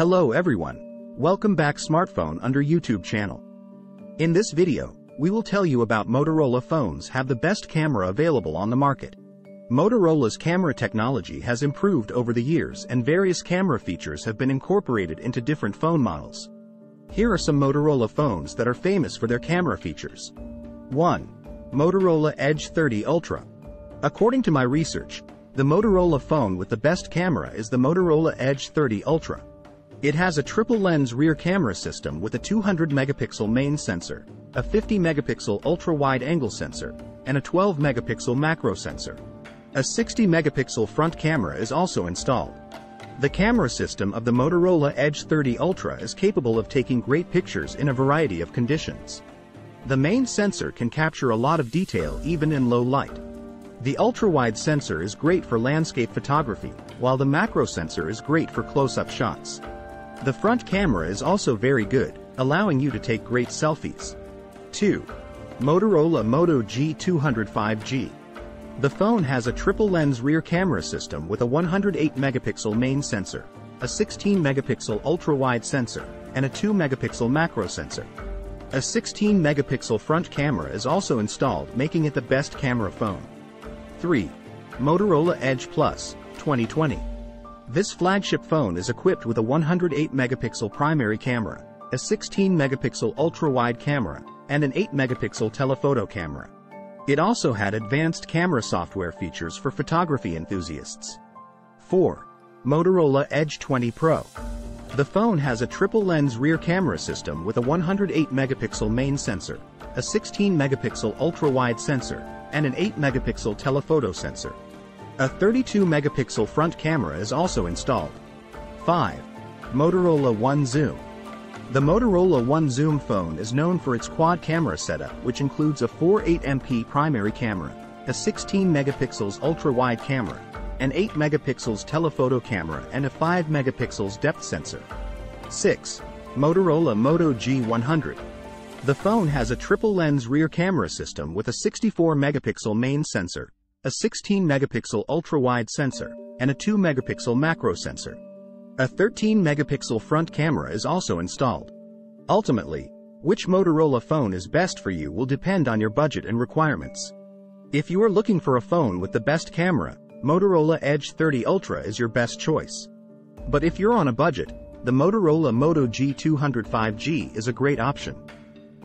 Hello everyone. Welcome back smartphone under YouTube channel. In this video, we will tell you about Motorola phones have the best camera available on the market. Motorola's camera technology has improved over the years and various camera features have been incorporated into different phone models. Here are some Motorola phones that are famous for their camera features. 1. Motorola Edge 30 Ultra. According to my research, the Motorola phone with the best camera is the Motorola Edge 30 Ultra. It has a triple lens rear camera system with a 200 megapixel main sensor, a 50 megapixel ultra wide angle sensor, and a 12 megapixel macro sensor. A 60 megapixel front camera is also installed. The camera system of the Motorola Edge 30 Ultra is capable of taking great pictures in a variety of conditions. The main sensor can capture a lot of detail even in low light. The ultra-wide sensor is great for landscape photography, while the macro sensor is great for close-up shots. The front camera is also very good, allowing you to take great selfies. 2. Motorola Moto G200 5G. The phone has a triple lens rear camera system with a 108 megapixel main sensor, a 16 megapixel ultra-wide sensor, and a 2 megapixel macro sensor. A 16 megapixel front camera is also installed making it the best camera phone. 3. Motorola Edge Plus, 2020. This flagship phone is equipped with a 108 megapixel primary camera, a 16 megapixel ultra-wide camera, and an 8 megapixel telephoto camera. It also had advanced camera software features for photography enthusiasts. 4. Motorola Edge 20 Pro. The phone has a triple lens rear camera system with a 108 megapixel main sensor, a 16 megapixel ultra-wide sensor, and an 8 megapixel telephoto sensor. A 32 megapixel front camera is also installed. 5. Motorola One Zoom. The Motorola One Zoom phone is known for its quad camera setup which includes a 48MP primary camera, a 16 megapixels ultra-wide camera, an 8 megapixels telephoto camera and a 5 megapixels depth sensor. 6. Motorola Moto G100. The phone has a triple lens rear camera system with a 64 megapixel main sensor, a 16 megapixel ultra-wide sensor, and a 2 megapixel macro sensor. A 13 megapixel front camera is also installed. Ultimately, which Motorola phone is best for you will depend on your budget and requirements. If you are looking for a phone with the best camera, Motorola Edge 30 Ultra is your best choice. But if you're on a budget, the Motorola Moto G200 5G is a great option.